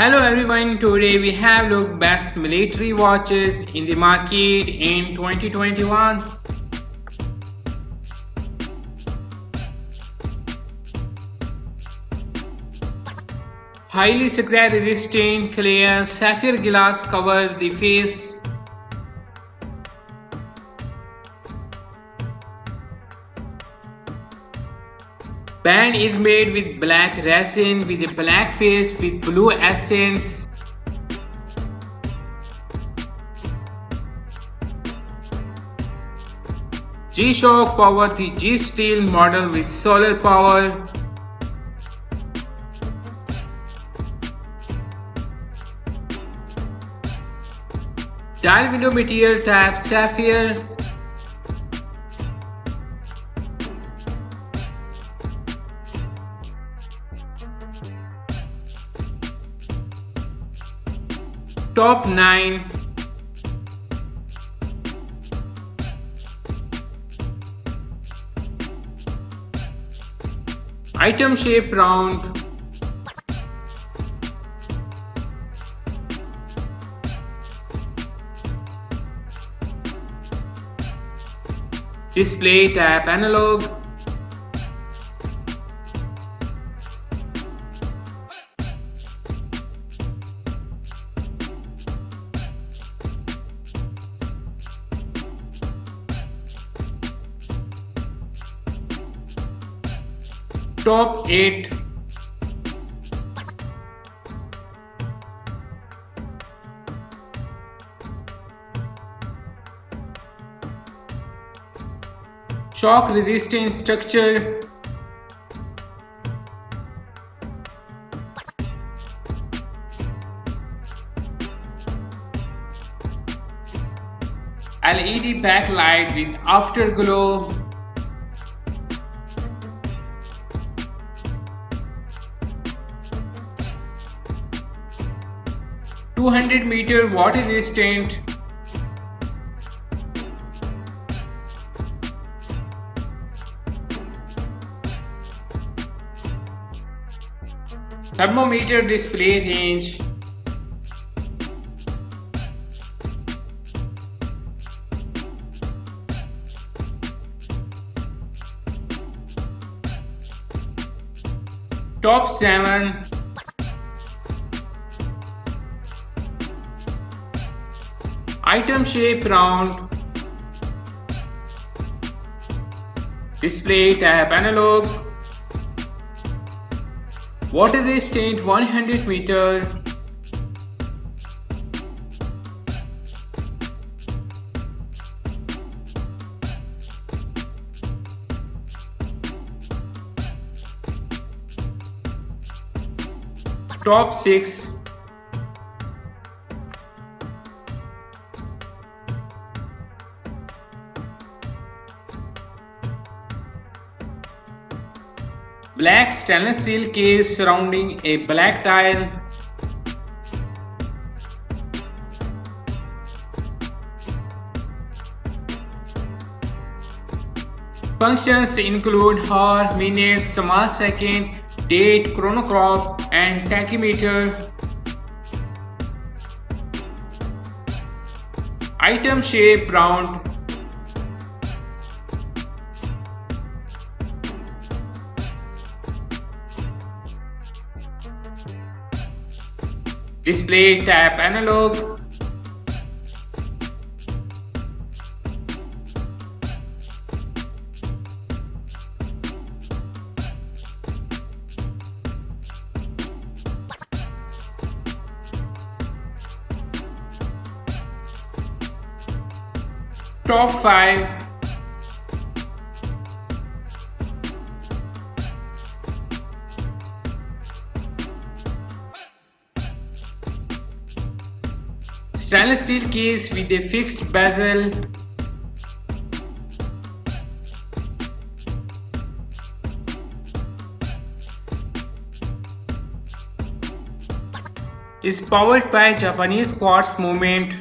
Hello everyone, today we have looked best military watches in the market in 2021. Highly scratch resistant clear sapphire glass covers the face. Band is made with black resin with a black face with blue accents. G-Shock power the G-Steel model with solar power. Dial window material type sapphire. Top 9 Item shape round. Display type analog top 8 shock resistant structure. LED backlight with afterglow 200 meter water resistant. Thermometer display range. Top 7 Item shape round. Display type analog. Water resistant 100 meter. Top 6 black stainless steel case surrounding a black tile Functions include hour, minute, small second, date, chronograph and tachymeter. Item shape round Display type analog. Top 5 Stainless steel case with a fixed bezel. Is powered by Japanese quartz movement.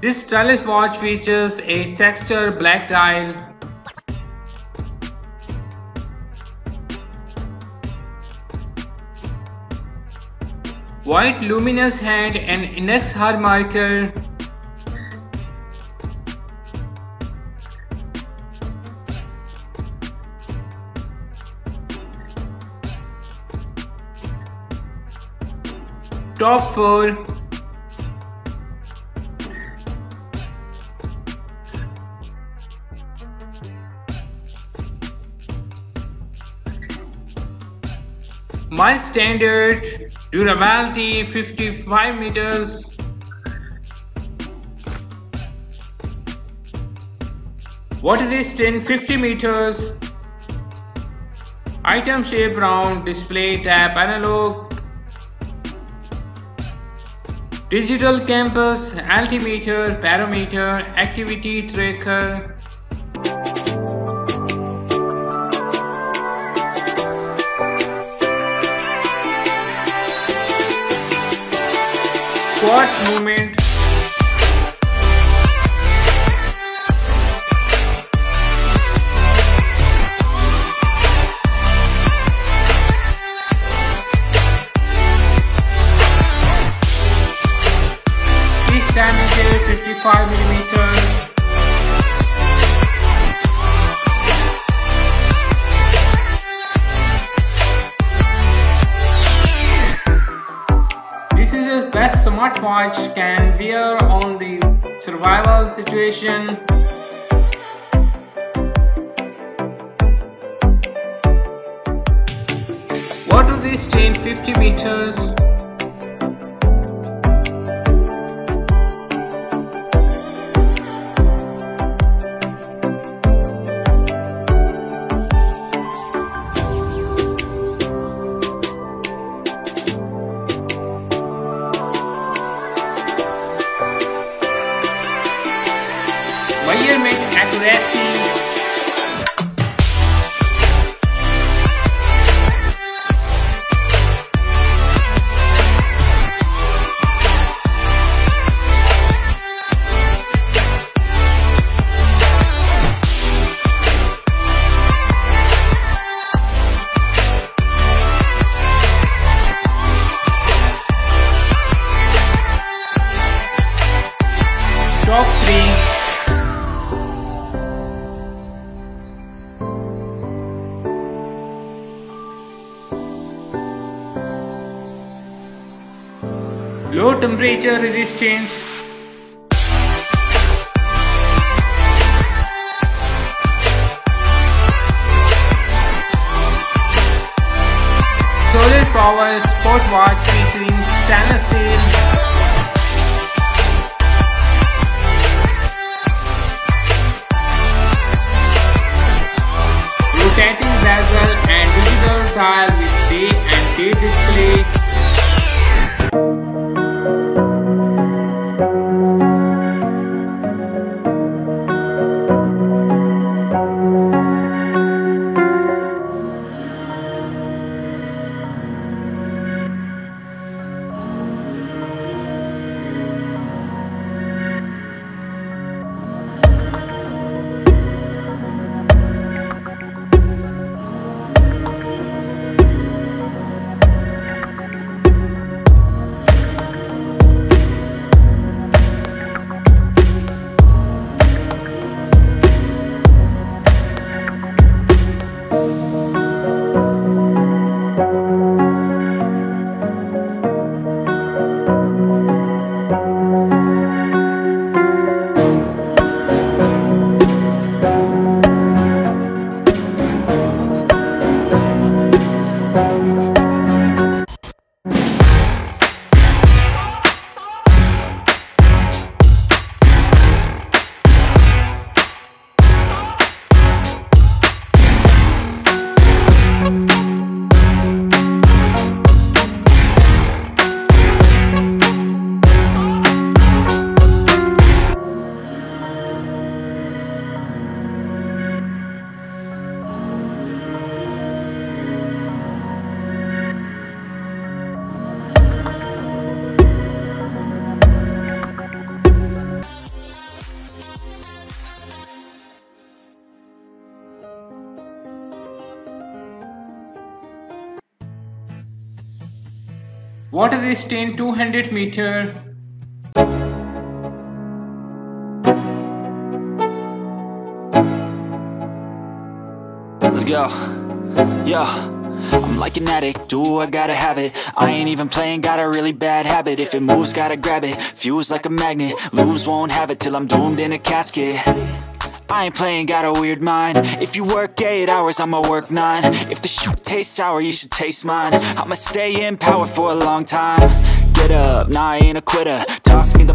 This stylish watch features a textured black dial white luminous hand and index hour marker. Top 4 My standard durability 55 meters. Water resistant 50 meters? Item shape round display tab analog. Digital campus, altimeter, barometer, activity tracker. Quartz movement smartwatch can wear on the survival situation. what do Water resistant 50 meters. Temperature resistance. Solar power sport watch featuring stainless steel. Rotating bezel and digital dial with day and date What is this 10 200 meter? Let's go. Yo. I'm like an addict, do I gotta have it? I ain't even playing, got a really bad habit. If it moves, gotta grab it, fuse like a magnet. Lose, won't have it till I'm doomed in a casket I ain't playing, got a weird mind. If you work 8 hours, I'ma work 9 If the shit tastes sour, you should taste mine. I'ma stay in power for a long time. Get up, nah I ain't a quitter. Toss me the